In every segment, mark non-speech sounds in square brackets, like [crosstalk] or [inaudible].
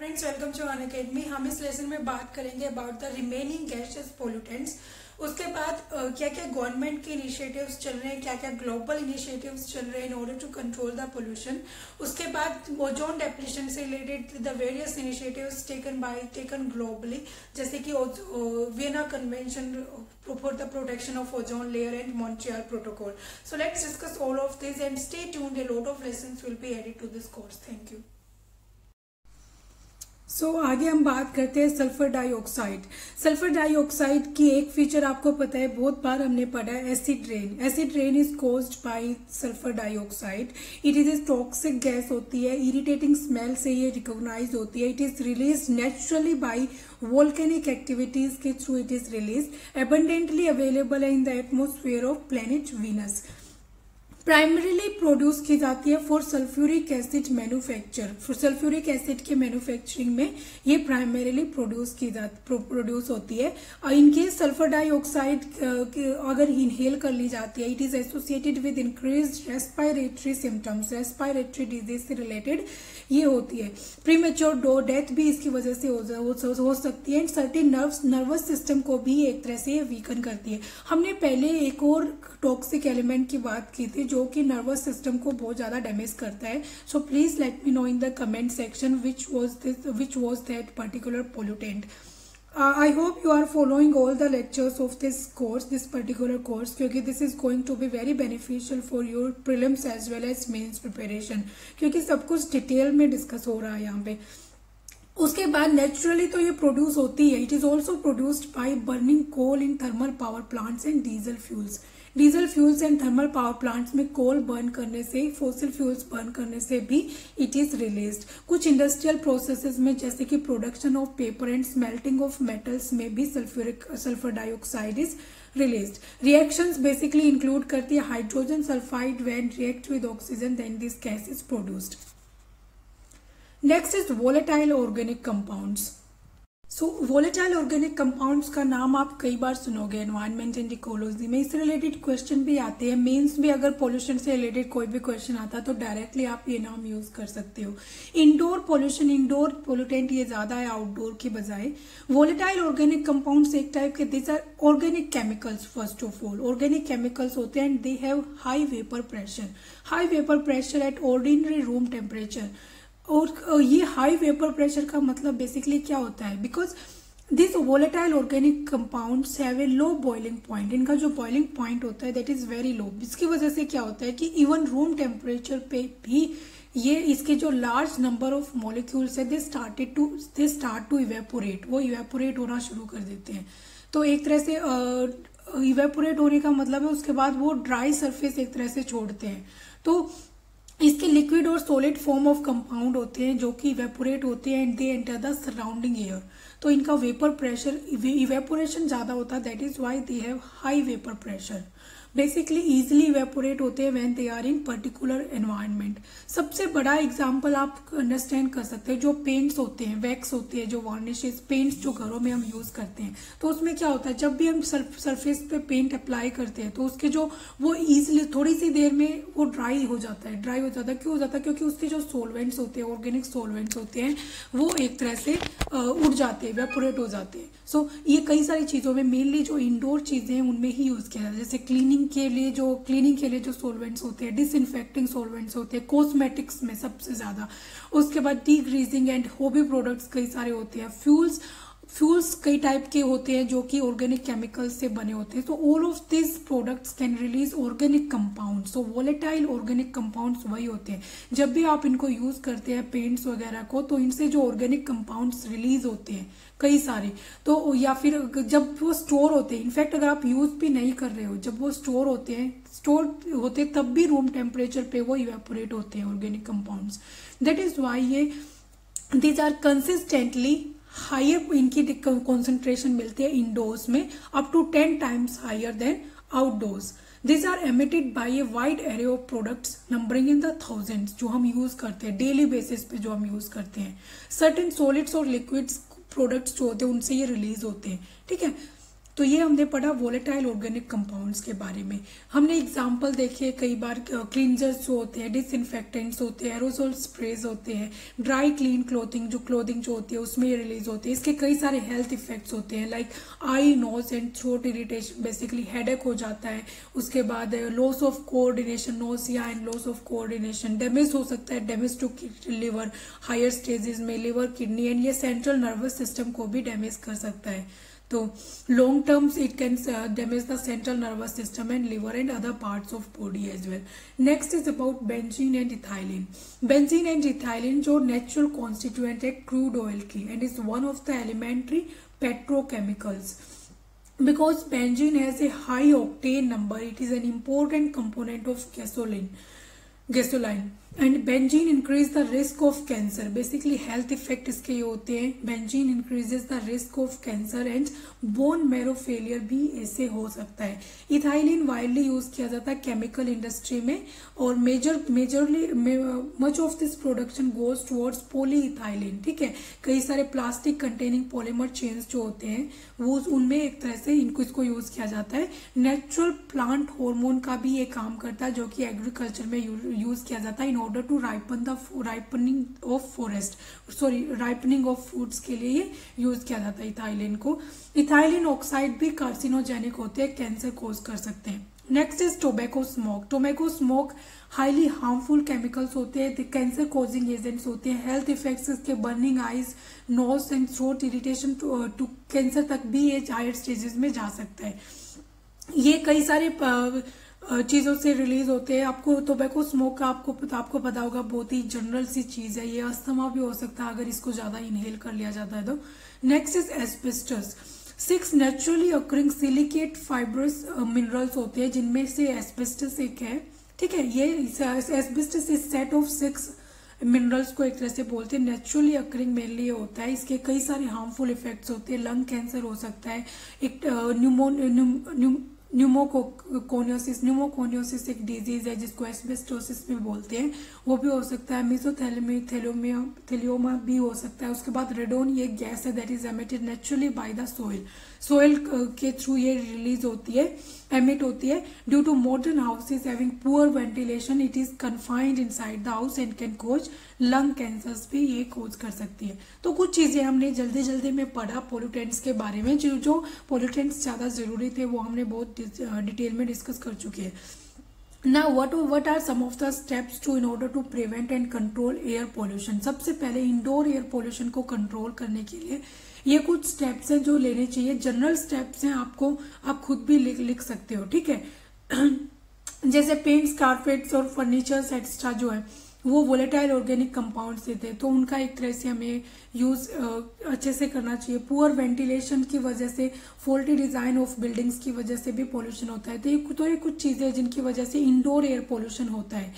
Friends welcome to Unacademy हम इस lesson में बात करेंगे about the remaining gases pollutants उसके बाद क्या क्या गवर्नमेंट के इनिशिएटिव्स चल रहे हैं क्या क्या ग्लोबल इनिशिएटिव्स चल रहे हैं in order to control the pollution उसके बाद ओजोन डेप्लीशन से related the various initiatives taken by taken globally जैसे कि Vienna convention for the protection of ozone layer and Montreal protocol so let's discuss all of this and stay tuned a lot of lessons will be added to this course. Thank you. So so, आगे हम बात करते हैं sulphur dioxide. Sulphur dioxide की एक feature आपको पता है बहुत बार हमने पढ़ा है acid rain acid rain is caused by sulphur dioxide it is a toxic gas होती है इरिटेटिंग स्मेल से ये रिकॉग्नाइज होती है। It is release naturally by volcanic activities के through it is release abundantly available है in the atmosphere of planet Venus primarily produce की जाती है for sulphuric acid manufacture. For sulphuric acid के मैन्युफैक्चरिंग में ये प्राइमरीली प्रोड्यूस की जाती प्रोड्यूस होती है। और इनकेस सल्फ़र डाइऑक्साइड अगर इनहेल कर ली जाती है it is associated with increase respiratory symptoms respiratory disease से रिलेटेड ये होती है। प्रीमेच्योर डो डेथ भी इसकी वजह से हो, सकती है and certain nerves nervous system को भी एक तरह से वीकन करती है। हमने पहले एक और टॉक्सिक एलिमेंट की बात की थी जो कि नर्वस सिस्टम को बहुत ज़्यादा डैमेज करता है। So please let me know in the comment section which was this which was that particular pollutant I hope you are following all the lectures of this course this particular course क्योंकि this is going to be very beneficial for your prelims as well as mains preparation क्योंकि सब कुछ detail में discuss हो रहा है यहाँ पे। उसके बाद नेचुरली तो ये प्रोड्यूस होती है. It is also produced by burning coal in thermal power plants and diesel fuels diesel fuels and thermal power plants में कोल बर्न करने से फोसिल फ्यूल्स बर्न करने से भी इट इज़ रिलीज़ कुछ इंडस्ट्रियल प्रोसेसेस में जैसे कि production of paper and smelting of metals में भी sulphuric sulphur dioxide is release reactions basically include करती है hydrogen sulphide when react with oxygen then this gas is produced next is volatile organic compounds so volatile organic compounds का नाम आप कई बार सुनोगे। Environment and ecology में इससे related question भी आते हैं। मेंस में अगर पोल्यूशन से रिलेटेड कोई भी क्वेश्चन आता है तो डायरेक्टली आप ये नाम यूज़ कर सकते हो। इंडोर पोल्यूशन इंडोर पोल्यूटेंट ये ज़्यादा है आउटडोर के बजाय। वोलेटाइल ऑर्गेनिक कंपाउंड्स एक टाइप के this are organic chemicals first of all organic chemicals होते हैं and they have high vapour pressure high vapour pressure at ordinary room temperature और ये हाई वेपर प्रेशर का मतलब बेसिकली क्या होता है? Because this volatile organic compound have a low boiling point इनका जो बॉइलिंग पॉइंट होता है दैट इज़ वेरी लो इसकी वजह से क्या होता है कि इवन रूम टेम्परेचर पे भी ये इसके जो लार्ज नंबर ऑफ़ मॉलिक्यूल्स है they started to they start to evaporate वो इवेपोरेट होना शुरू कर देते हैं। तो एक तरह से इवेपोरेट होने का मतलब है, उसके बाद वो ड्राई सरफेस एक तरह से छोड़ते हैं। तो इसके लिक्विड और सोलिड फॉर्म ऑफ़ कंपाउंड होते हैं, जो कि इवेपोरेट होते हैं and they enter the surrounding air तो इनका वेपर प्रेशर इवेपोरेशन ज़्यादा होता है that is why they have high vapour pressure basically easily evaporate होते हैं when they are in particular environment सबसे बड़ा एग्ज़ाम्पल आप अंडरस्टैंड कर सकते हैं जो पेंट्स होते हैं वैक्स होते हैं जो वार्निशेस पेंट्स जो घरों में हम यूज़ करते हैं। तो उसमें क्या होता है जब भी हम सरफेस पे पेंट अप्लाई करते हैं तो उसके जो वो इजिली थोड़ी सी देर में वो ड्राई हो जाता है ड्राई हो जाता है। क्यों हो जाता है? क्योंकि उसके जो सोलवेंट्स होते हैं ऑर्गेनिक सोलवेंट्स होते हैं वो एक तरह से उड़ जाते हैं वेपोरेट हो जाते हैं। सो so, ये कई सारी चीज़ों में मेनली जो इंडोर चीज़ें हैं उनमें ही यूज़ किया जाता है। जैसे क्लीनिंग के लिए जो क्लीनिंग के लिए जो सोलवेंट्स होते हैं डिसइनफेक्टिंग सोलवेंट्स होते हैं कॉस्मेटिक्स में सबसे ज़्यादा। उसके बाद degreasing and hobby products कई सारे होते हैं। फ्यूल्स फ्यूल्स कई टाइप के होते हैं जो कि ऑर्गेनिक केमिकल्स से बने होते हैं। तो all of this products can release organic compound so volatile organic compounds वही होते हैं। जब भी आप इनको यूज़ करते हैं पेंट्स वगैरह को तो इनसे जो ऑर्गेनिक कंपाउंड्स रिलीज़ होते हैं, कई सारे। तो या फिर जब वो स्टोर होते हैं इनफैक्ट अगर आप यूज़ भी नहीं कर रहे हो, जब वो स्टोर होते हैं स्टोर होते तब भी रूम टेम्परेचर पे वो इवेपोरेट होते हैं organic compounds that is why ये दीज आर कंसिस्टेंटली हायर इनकी कॉन्सेंट्रेशन मिलती है इनडोर्स में up to ten times higher than outdoors this are emitted by a wide array of products numbering in the thousand जो हम use करते हैं daily basis पे जो हम यूज़ करते हैं. सर्टेन सॉलिड्स और लिक्विड्स प्रोडक्ट्स जो होते हैं, उनसे ये रिलीज़ होते हैं. ठीक है? तो ये हमने पढ़ा वोलेटाइल ऑर्गेनिक कंपाउंड्स के बारे में। हमने एग्जांपल देखे, कई बार क्लींजर्स जो होते हैं डिसइनफेक्टेंट्स होते हैं एरोसोल स्प्रेज होते हैं ड्राई क्लीन क्लोथिंग जो क्लोथिंग जो होती है, उसमें रिलीज़ होते हैं। इसके कई सारे हेल्थ इफेक्ट्स होते हैं like eye nose and throat irritation basically headache हो जाता है। उसके बाद loss of coordination nausea and loss of coordination damage हो सकता है damage to liver higher stages में लिवर किडनी एंड ये सेंट्रल नर्वस सिस्टम को भी डैमेज कर सकता है। तो long terms it can uh, damage the central nervous system and liver and other parts of body as well next is about benzene and ethylene benzene and ethylene जो natural constituent है crude oil की and is one of the elementary petrochemicals because benzene has a high octane number it is an important component of gasoline gasoline And benzene increase the risk of cancer basically health effect इसके ये होते हैं. Benzene increases the risk of cancer and bone marrow failure भी ऐसे हो सकता है. Ethylene widely use किया जाता है केमिकल इंडस्ट्री में और major majorly much of this production goes towards polyethylene ठीक है? कई सारे प्लास्टिक कंटेनिंग पॉलीमर चेन्स जो होते हैं, वो उनमें एक तरह से इनको, इसको यूज़ किया जाता है. नेचुरल प्लांट हार्मोन का भी ये काम करता है जो कि एग्रीकल्चर में यूज़ किया जाता है order to ripen the ripening of forest sorry ripening of fruits के लिए ये यूज़ किया जाता है इथाइलिन को। इथाइलिन ऑक्साइड भी कार्सिनोजेनिक होते हैं कैंसर कोज कर सकते हैं। Next is tobacco smoke tobacco smoke highly harmful chemicals होते हैं कैंसर कोजिंग एजेंट्स होते हैं। हेल्थ इफेक्ट्स के burning eyes nose and throat irritation to cancer तक भी ये हायर स्टेजेस में जा सकता है। ये कई सारे चीज़ों से रिलीज़ होते हैं। आपको टोबैको स्मोक का आपको आपको पता होगा, बहुत ही जनरल सी चीज़ है। ये अस्थमा भी हो सकता है, अगर इसको ज़्यादा इनहेल कर लिया जाता है तो। Next is asbestos six naturally occurring silicate fibrous minerals होते हैं, जिनमें से एस्पेस्टस एक है। ठीक है, ये asbestos is set of six minerals को एक तरह से बोलते हैं। नेचुरली अक्रिंग मेनली होता है। इसके कई सारे हार्मफुल इफेक्ट्स होते हैं। लंग कैंसर हो सकता है। एक न्यूमो न्यूमोकोनियोसिस न्यूमोकोनियोसिस एक डिज़ीज़ है जिसको एस्बेस्टोसिस भी बोलते हैं। वो भी हो सकता है मिसोथेलोमी थेलियोमा भी हो सकता है। उसके बाद रेडोन ये गैस है that is emitted naturally by the soil soil के थ्रू ये रिलीज़ होती है एमिट होती है due to modern houses having poor ventilation it is confined inside the house and can cause lung cancers भी ये कोज कर सकती है। तो कुछ चीज़ें हमने जल्दी जल्दी में पढ़ा पोल्यूटेंट्स के बारे में, जो जो पोल्यूटेंट्स ज़्यादा ज़रूरी थे, वो हमने बहुत डिटेल में डिस्कस कर चुके हैं। ना what what are some of the steps to in order to prevent and control air pollution सबसे पहले इंडोर एयर पोल्यूशन को कंट्रोल करने के लिए ये कुछ स्टेप्स हैं जो लेने चाहिए। जनरल स्टेप्स हैं आपको, आप खुद भी लिख लिख सकते हो, ठीक है? [clears throat] जैसे पेंट्स कारपेट्स और फर्नीचर्स एक्स्ट्रा जो है, वो वोलेटाइल ऑर्गेनिक कंपाउंड्स देते हैं। तो उनका एक तरह से हमें यूज़ अच्छे से करना चाहिए। पुअर वेंटिलेशन की वजह से फोल्टी डिज़ाइन ऑफ़ बिल्डिंग्स की वजह से भी पोल्यूशन होता है। तो ये तो ये कुछ चीज़ें जिनकी वजह से इंडोर एयर पोल्यूशन होता है।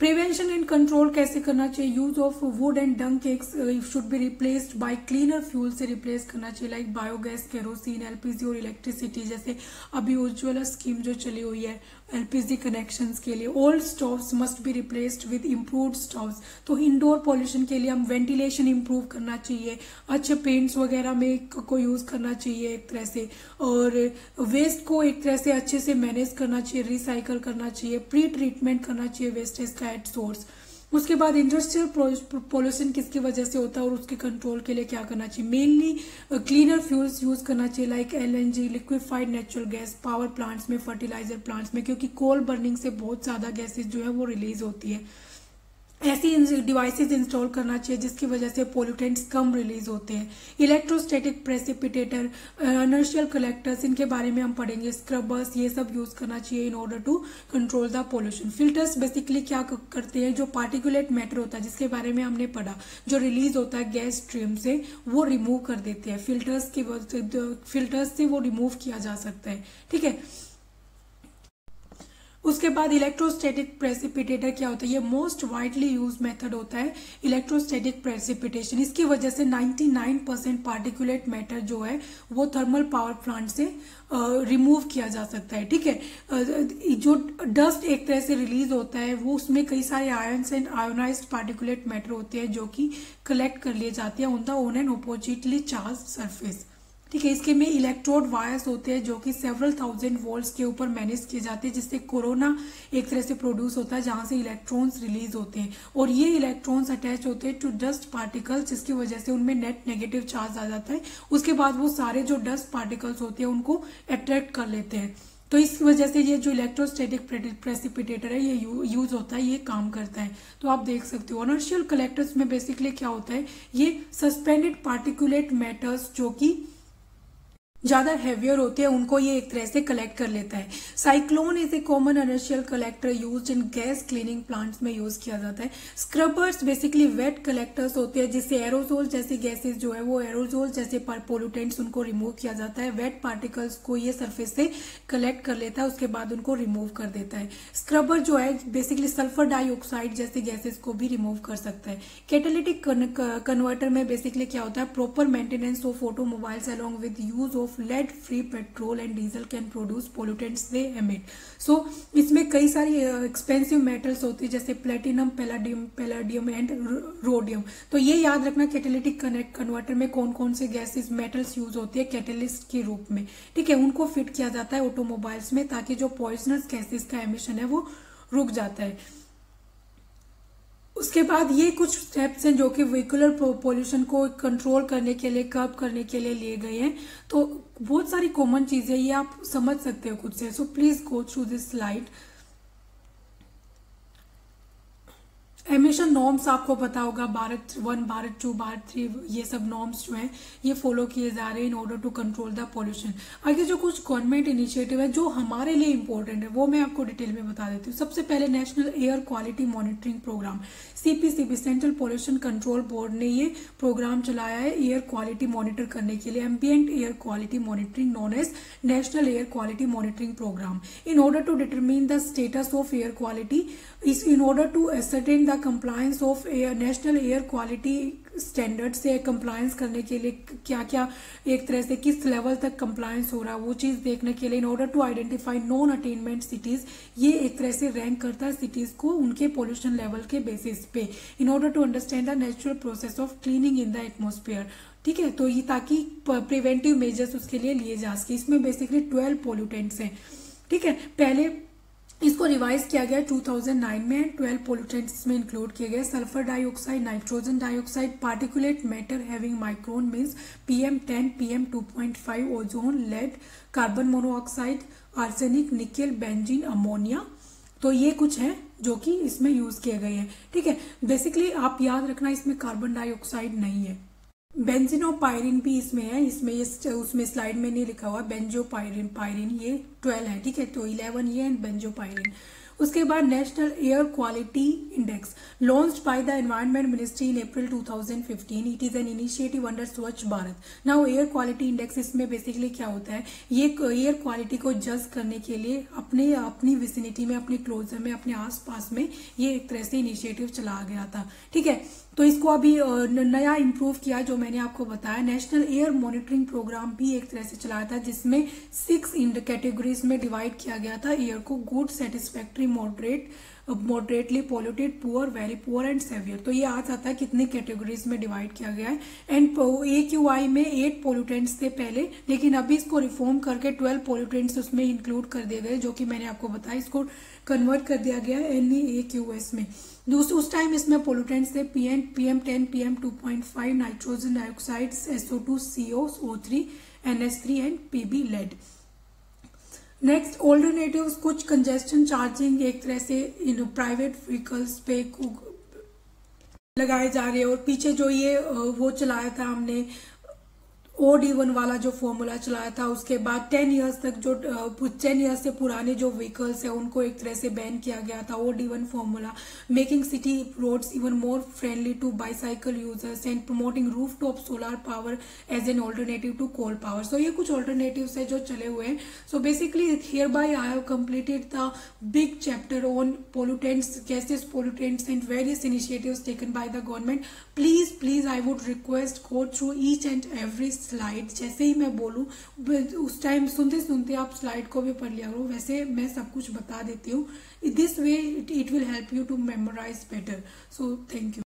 प्रिवेंशन एंड कंट्रोल कैसे करना चाहिए? Use of wood and dung cakes should be replaced by cleaner fuel से रिप्लेस करना चाहिए लाइक बायोगैस केरोसिन एलपीजी और इलेक्ट्रिसिटी जैसे अभी उज्ज्वला स्कीम जो चली हुई है एलपीजी कनेक्शंस के लिए। Old stoves must be replaced with improve stoves तो इंडोर पॉल्यूशन के लिए हम वेंटिलेशन इम्प्रूव करना चाहिए। अच्छे पेंट्स वगैरह में को यूज़ करना चाहिए एक तरह से। और वेस्ट को एक तरह से अच्छे से मैनेज करना चाहिए रिसाइकल करना चाहिए प्री ट्रीटमेंट करना चाहिए वेस्टेज का एट सोर्स उसके बाद इंडस्ट्रियल पोल्यूशन किसकी वजह से होता है और उसके कंट्रोल के लिए क्या करना चाहिए? मेनली क्लीनर फ्यूल्स यूज़ करना चाहिए like LNG liquefied natural gas power plants में फर्टिलाइज़र प्लांट्स में, क्योंकि कोल बर्निंग से बहुत ज़्यादा गैसेज जो है वो रिलीज़ होती है। ऐसी डिवाइसेस इंस्टॉल करना चाहिए, जिसकी वजह से पोल्यूटेंट्स कम रिलीज़ होते हैं। इलेक्ट्रोस्टैटिक प्रेसिपिटेटर अनर्शियल कलेक्टर्स इनके बारे में हम पढ़ेंगे। स्क्रबर्स ये सब यूज़ करना चाहिए in order to control the pollution filters basically क्या करते हैं, जो पार्टिकुलेट मैटर होता है, जिसके बारे में हमने पढ़ा, जो रिलीज़ होता है गैस स्ट्रीम से, वो रिमूव कर देते हैं। फिल्टर्स की फिल्टर्स से वो रिमूव किया जा सकता है। ठीक है? उसके बाद इलेक्ट्रोस्टैटिक प्रेसिपिटेटर क्या होता है? ये मोस्ट वाइडली यूज़ मेथड होता है इलेक्ट्रोस्टैटिक प्रेसिपिटेशन इसकी वजह से 99 परसेंट पार्टिकुलेट मैटर जो है, वो थर्मल पावर प्लांट से रिमूव किया जा सकता है, ठीक है? जो डस्ट एक तरह से रिलीज़ होता है, वो उसमें कई सारे ions and ionise particulate matter होते हैं जो कि कलेक्ट कर लिए जाते हैं the own and oppositely charge surface ठीक है इसके में इलेक्ट्रोड वायर्स होते हैं जो कि सेवरल थाउज़ेंड वोल्ट्स के ऊपर मैनेज किए जाते हैं जिससे कोरोना एक तरह से प्रोड्यूस होता है जहाँ से इलेक्ट्रॉन्स रिलीज़ होते हैं। और ये इलेक्ट्रॉन्स अटैच होते हैं टू डस्ट पार्टिकल्स जिसकी वजह से उनमें नेट नेगेटिव चार्ज आ जाता है। उसके बाद वो सारे जो डस्ट पार्टिकल्स होते हैं उनको अट्रैक्ट कर लेते हैं। तो इस वजह से ये जो इलेक्ट्रोस्टेटिक प्रेसिपिटेटर है ये यू, यूज़ होता है ये काम करता है। तो आप देख सकते हो ऑनर्शियल कलेक्टर्स में बेसिकली क्या होता है ये सस्पेंडेड पार्टिकुलेट मैटर्स जो कि ज़्यादा हैवियर होते हैं, उनको ये एक तरह से कलेक्ट कर लेता है। Cyclone is a common inertial collector use in gas cleaning plants में यूज़ किया जाता है। स्क्रबर्स बेसिकली वेट कलेक्टर्स होते हैं, जिससे एरोजोल जैसे गैसेस जो है, वो एरोजोल जैसे पोल्यूटेंट्स उनको रिमूव किया जाता है। वेट पार्टिकल्स को ये सरफेस से कलेक्ट कर लेता है, उसके बाद उनको रिमूव कर देता है। स्क्रबर जो है बेसिकली सल्फ़र डाइऑक्साइड जैसे गैसेस को भी रिमूव कर सकता है। कैटेलिटिक कन्वर्टर में बेसिकली क्या होता है proper maintenance of automobiles along with use of of lead free petrol and diesel can produce pollutants they emit. So, इसमें कई सारी एक्सपेंसिव मेटल्स होती है, जैसे platinum palladium palladium and rhodium तो ये याद रखना कैटेलिटिक कनेक्ट कन्वर्टर में कौन कौन से गैसेस मेटल्स यूज़ होती है कैटेलिस्ट के रूप में। ठीक है, उनको फिट किया जाता है ऑटोमोबाइल्स में ताकि जो पॉइजनस गैसेस का एमिशन है वो रुक जाता है। उसके बाद ये कुछ स्टेप्स हैं जो कि व्हीकुलर पोल्यूशन को कंट्रोल करने के लिए कब करने के लिए लिए गए हैं। तो बहुत सारी कॉमन चीज़ें ये आप समझ सकते हो खुद से। So please go through this slide emission norms आपको पता होगा Bharat one Bharat two Bharat three ये सब नॉर्म्स जो हैं, ये फॉलो किए जा रहे हैं in order to control the pollution आगे जो कुछ गवर्नमेंट इनिशिएटिव है, जो हमारे लिए इंपॉर्टेंट है, वो मैं आपको डिटेल में बता देती हूँ। सबसे पहले national air quality monitoring programme CPCB central pollution control board ने ये प्रोग्राम चलाया है एयर क्वालिटी मॉनिटर करने के लिए ambient air quality monitoring known as national air quality monitoring programme in order to determine the status of air quality in order to ascertain the compliance of air national air quality standard से compliance करने के लिए क्या क्या एक तरह से किस लेवल तक कंप्लायंस हो रहा है, वो चीज़ देखने के लिए in order to identify non attainment cities ये एक तरह से रैंक करता है सिटीज़ को उनके पोल्यूशन लेवल के बेसिस पे in order to understand the natural process of cleaning in the atmosphere ठीक है? तो ये ताकि प्रिवेंटिव मेजर्स उसके लिए लिए जा सके। इसमें बेसिकली ट्वेल्व पोल्यूटेंट्स हैं। ठीक है? पहले इसको रिवाइज किया गया 2009 में 12 पोल्यूटेंट्स में इंक्लूड किए गए। Sulphur dioxide nitrogen dioxide particulate matter having micron means PM 10 PM 2.5 ozone lead carbon monoxide arsenic nickel benzene ammonia तो ये कुछ है जो कि इसमें यूज़ किए गए हैं। ठीक है बेसिकली आप याद रखना इसमें कार्बन डाइऑक्साइड नहीं है। बेंजिनोपायरिन भी इसमें है। इसमें ये उसमें स्लाइड में नहीं लिखा हुआ। बेंजोपायरिन, पायरिन, ये ट्वेल्व है, ठीक है? तो इलेवन ये एंड बेंजोपायरिन। उसके बाद national air quality index. Launch by the environment ministry in April 2015 it is an initiative under Swachh Bharat now air quality index इसमें बेसिकली क्या होता है? ये एयर क्वालिटी को जज करने के लिए अपने, अपनी विसिनिटी में, अपने क्लोजर में, अपने आसपास में ये एक तरह से इनिशिएटिव चला गया था। ठीक है? तो इसको अभी नया इम्प्रूव किया जो मैंने आपको बताया। नेशनल एयर मॉनिटरिंग प्रोग्राम भी एक तरह से चलाया था, जिसमें सिक्स कैटेगरीज में डिवाइड किया गया था। एयर को good satisfactory moderate moderately polluted poor very poor and severe तो ये आ जाता है, कितने कैटेगरीज में डिवाइड किया गया है। एंड ए क्यू आई में एट पोल्यूटेंट्स थे पहले, लेकिन अभी इसको रिफॉर्म करके ट्वेल्व पोल्यूटेंट्स उसमें इंक्लूड कर दिए गए, जो कि मैंने आपको बताया, इसको कन्वर्ट कर दिया गया है एन ए क्यू एस में। दूसरे उस टाइम इसमें पोल्यूटेंट्स थे P N P M ten P M two point five nitrogen dioxide SO two CO O three N S three and PB lead next alternative कुछ congestion charging एक तरह से in private vehicles पे लगाए जा रहे हैं और पीछे जो ये वो चलाया था हमने ओ डी वन वाला जो फॉर्मूला चलाया था, उसके बाद टेन इयर्स तक जो टेन इयर्स से पुराने जो व्हीकल्स है, उनको एक तरह से बैन किया गया था odd even formula making city roads even more friendly to bicycle users and promoting roof top solar power as an alternative to coal power so ये कुछ ऑल्टरनेटिव है जो चले हुए हैं। So basically hereby I have completed the big chapter on pollutants gases pollutants and various initiative taken by the government please please I would request go through each and every slide जैसे ही मैं बोलूँ उस time सुनते सुनते आप slide को भी पढ़ लिया करो। वैसे मैं सब कुछ बता देती हूँ। This way it will help you to memorise better so thank you